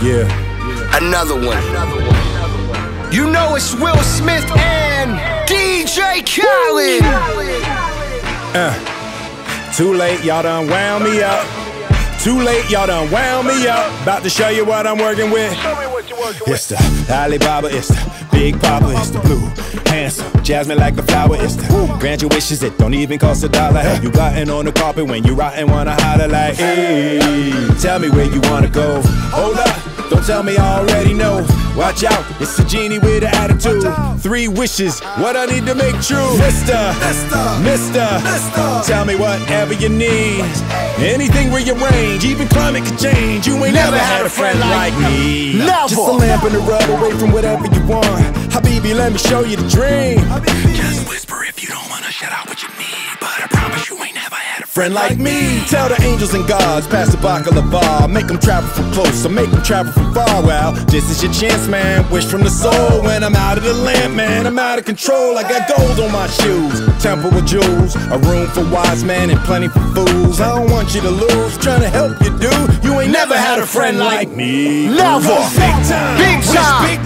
Yeah. Another one. You know it's Will Smith and DJ Khaled. Uh, Too late, y'all done wound me up. Too late, y'all done wound me up. About to show you what I'm working with. It's the Alibaba, it's the Big Papa, it's the blue. Handsome, jasmine like a flower, it's the grant your wishes, it don't even cost a dollar. Hey, you gotten on the carpet when you rotten, wanna holler like, hey, tell me where you wanna go. Hold up, don't tell me I already know. Watch out, it's a genie with an attitude. Three wishes, what I need to make true. Mister, Mister, Mister, tell me whatever you need. Anything rearrange, even climate could change. You ain't never, had a friend like me. Never. Just a lamp and a rub away from whatever you want. Habibi, let me show you the dream. Just whisper if you don't wanna shout out what you need. But I Friend like me, tell the angels and gods, pass the baklava. Make them travel from close, or make them travel from far. Well, this is your chance, man. Wish from the soul. When I'm out of the lamp, man, I'm out of control. I got gold on my shoes, temple with jewels, a room for wise men and plenty for fools. I don't want you to lose, trying to help you, dude. You ain't never had a friend like me. Never. Big time, Big time.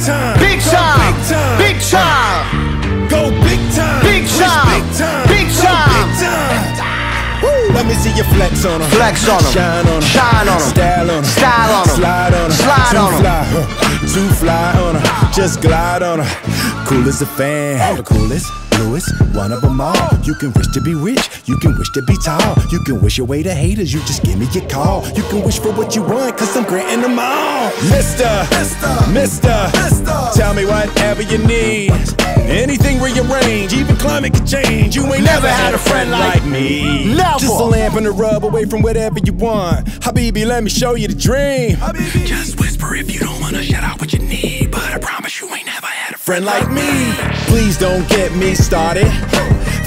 See you flex on 'em. Flex on 'em. Shine on 'em. Shine on 'em. Style on 'em. Style on 'em. Slide on 'em. Slide on 'em. fly, huh. Too fly on 'em. Just glide on 'em. Cool as a fan. The coolest, bluest, one of 'em all. You can wish to be rich. You can wish to be tall. You can wish away the haters. You just give me your call. You can wish for what you want, cause I'm granting them all. Mister, Mister, tell me whatever you need. Anything rearrange, even climate can change. You ain't never had a friend like me. Never. Just a lamp and a rub away from whatever you want. Habibi, let me show you the dream. Just whisper if you don't wanna shout out what you need. But I promise you ain't never had a Friend like me, please don't get me started.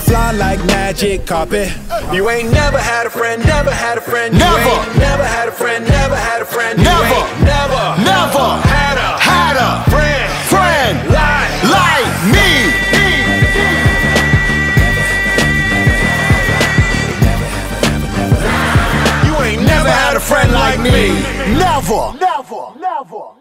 Fly like magic carpet. You ain't never had a friend, never had a friend. Never. never had a friend, never had a friend. You Never. ain't never, me. Never. Never. Never.